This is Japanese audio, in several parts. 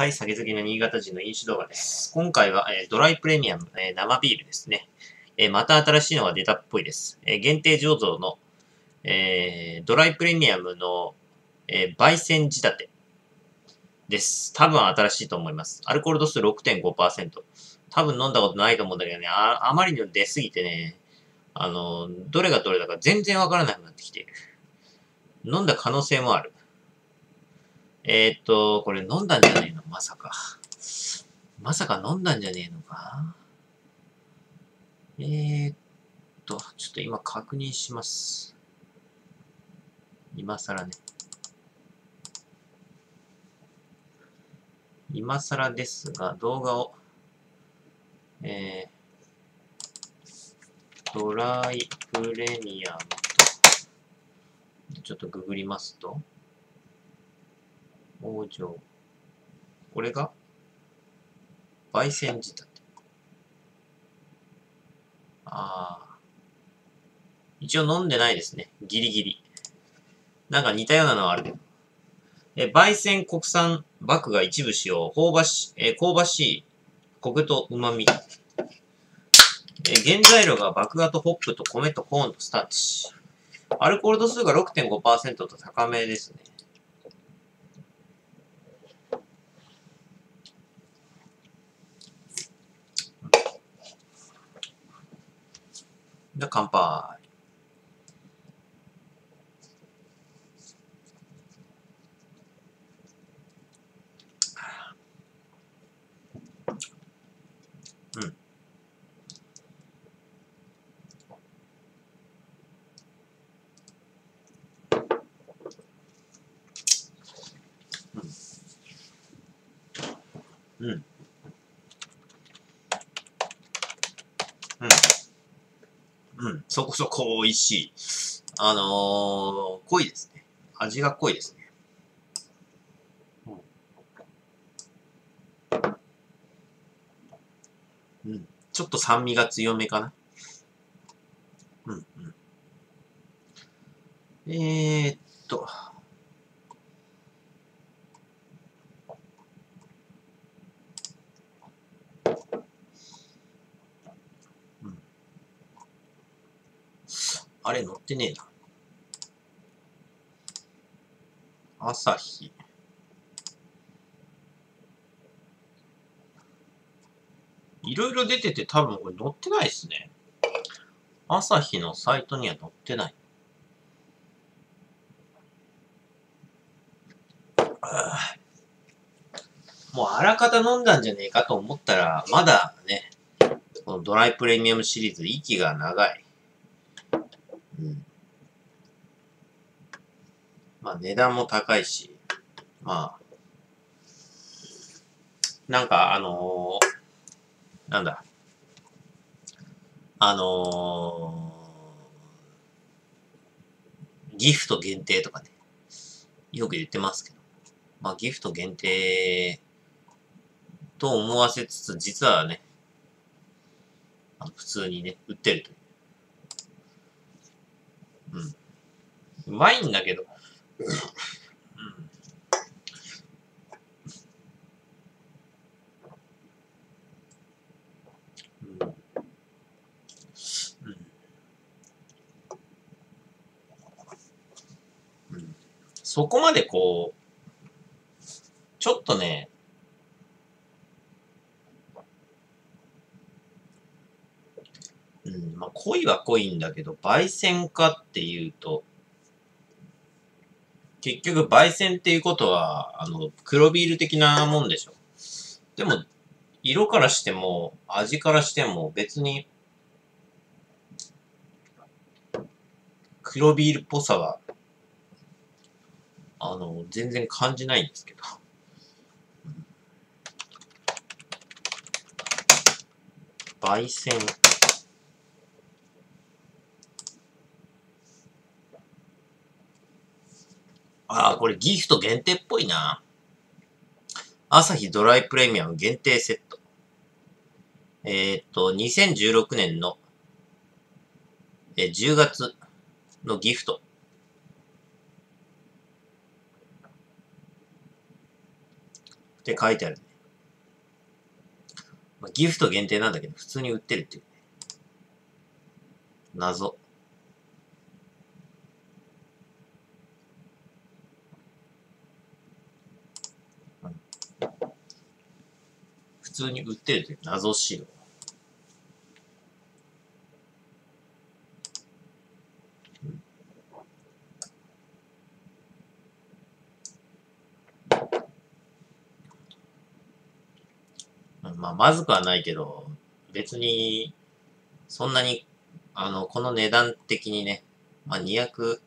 はい、酒好きの新潟人の飲酒動画です。今回は、えー、ドライプレミアム、えー、生ビールですね。えー、また新しいのが出たっぽいです。え限定醸造の、えドライプレミアムの、え焙煎仕立てです。多分新しいと思います。アルコール度数6.5%。多分飲んだことないと思うんだけどね、ああまりにも出すぎてね、あの、どれがどれだか全然わからなくなってきている。飲んだ可能性もある。え、っと、これ飲んだんじゃねえの？まさか。まさか飲んだんじゃねえのか？えー、っと、ちょっと今確認します。今更ね。今更ですが、動画を、えー、ドライプレミアムと、ちょっとググりますと、往生。これが？焙煎仕立て。ああ。一応飲んでないですね。ギリギリ。なんか似たようなのはあるけど。え、焙煎国産麦が一部使用。香ばし、え香ばしいコクと旨味。え原材料が麦芽とホップと米とコーンとスターチ。アルコール度数が6.5%と高めですね。じゃあ乾杯。うん。うん。うん。そこそこ美味しい。あのー、濃いですね。味が濃いですね。うん。ちょっと酸味が強めかな。うん、うん。えー、っと。あれ乗ってねえな。朝日。いろいろ出てて多分これ載ってないですね。朝日のサイトには載ってない。もうあらかた飲んだんじゃねえかと思ったら、まだね、このドライプレミアムシリーズ、息が長い。まあ値段も高いし、まあ、なんかあのー、なんだ、あのー、ギフト限定とかね、よく言ってますけど、まあギフト限定と思わせつつ、実はね、普通にね、売ってるという。うん。うまいんだけど。そこまでこう、ちょっとね、うん、まあ、濃いは濃いんだけど、焙煎かっていうと、結局、焙煎っていうことは、あの、黒ビール的なもんでしょ。でも、色からしても、味からしても、別に、黒ビールっぽさは、あの、全然感じないんですけど。焙煎。これギフト限定っぽいな。朝日ドライプレミアム限定セット。えー、っと、2016年の、え10月のギフト。って書いてあるね。まあ、ギフト限定なんだけど、普通に売ってるっていう、謎。普通に売ってるという謎仕様。まあ、まずくはないけど、別に、そんなに、あの、この値段的にね、まあ、200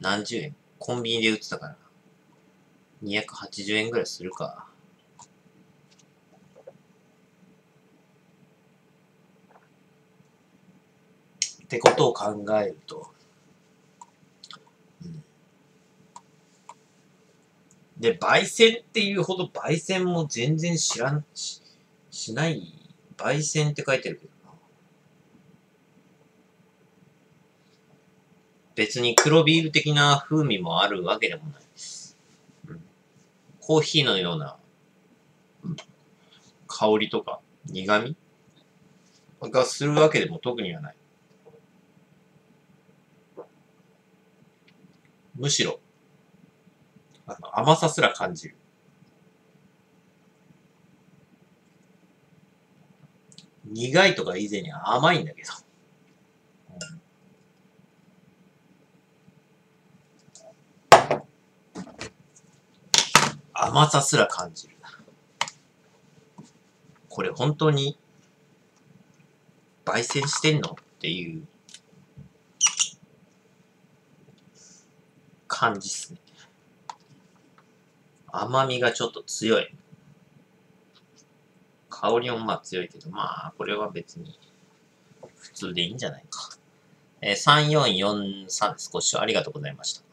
何十円？コンビニで売ってたから、280円ぐらいするか。ってことを考えると、で、焙煎っていうほど焙煎も全然知らんし、しない、焙煎って書いてるけどな。別に黒ビール的な風味もあるわけでもないです。うん、コーヒーのような、うん、香りとか苦味がするわけでも特にはない。むしろ、あの甘さすら感じる。苦いとか以前に甘いんだけど。甘さすら感じる。これ本当に焙煎してんの？っていう感じっすね。甘みがちょっと強い。香りもまあ強いけど、まあ、これは別に普通でいいんじゃないか。えー、3443です。ご視聴ありがとうございました。